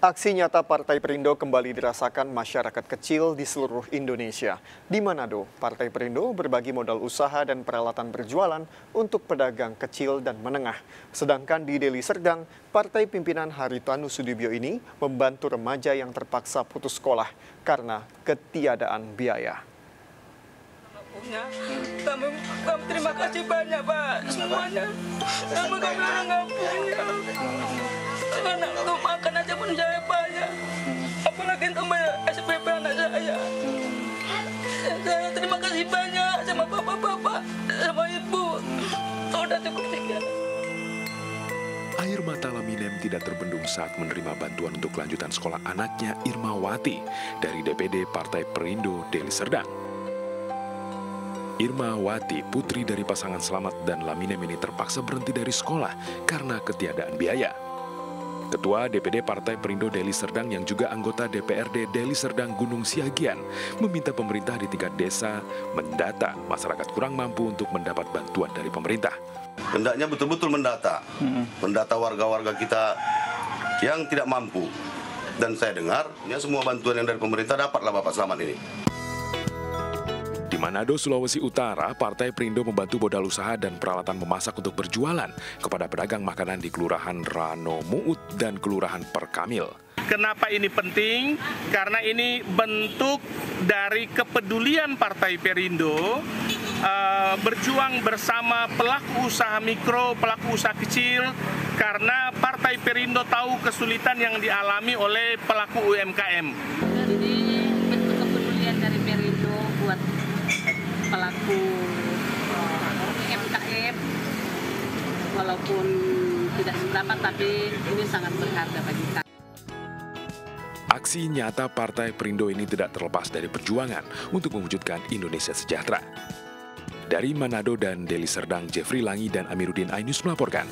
Aksi nyata Partai Perindo kembali dirasakan masyarakat kecil di seluruh Indonesia. Di Manado, Partai Perindo berbagi modal usaha dan peralatan berjualan untuk pedagang kecil dan menengah. Sedangkan di Deli Serdang, Partai pimpinan Haritanu Sudibyo ini membantu remaja yang terpaksa putus sekolah karena ketiadaan biaya. Kami, kami terima kasih banyak Pak semuanya. Kami kami nggak punya. Anak untuk Air mata Laminem tidak terbendung saat menerima bantuan untuk kelanjutan sekolah anaknya Irmawati dari DPD Partai Perindo Deli Serdang. Irmawati, putri dari pasangan Selamat dan Laminem ini terpaksa berhenti dari sekolah karena ketiadaan biaya. Ketua DPD Partai Perindo Deli Serdang yang juga anggota DPRD Deli Serdang Gunung Siagian meminta pemerintah di tingkat desa mendata masyarakat kurang mampu untuk mendapat bantuan dari pemerintah. hendaknya betul-betul mendata, mendata warga-warga kita yang tidak mampu. Dan saya dengar, ya semua bantuan yang dari pemerintah dapatlah Bapak Selamat ini. Manado, Sulawesi Utara, Partai Perindo membantu modal usaha dan peralatan memasak untuk berjualan kepada pedagang makanan di Kelurahan Rano Muut dan Kelurahan Perkamil. Kenapa ini penting? Karena ini bentuk dari kepedulian Partai Perindo eh, berjuang bersama pelaku usaha mikro, pelaku usaha kecil, karena Partai Perindo tahu kesulitan yang dialami oleh pelaku UMKM. Jadi bentuk kepedulian dari Perindo buat pelaku eh, UMKM walaupun tidak seberapa tapi ini sangat berharga bagi kami. Aksi nyata Partai Perindo ini tidak terlepas dari perjuangan untuk mewujudkan Indonesia sejahtera. Dari Manado dan Deli Serdang, Jeffrey Langi dan Amiruddin Ainus melaporkan.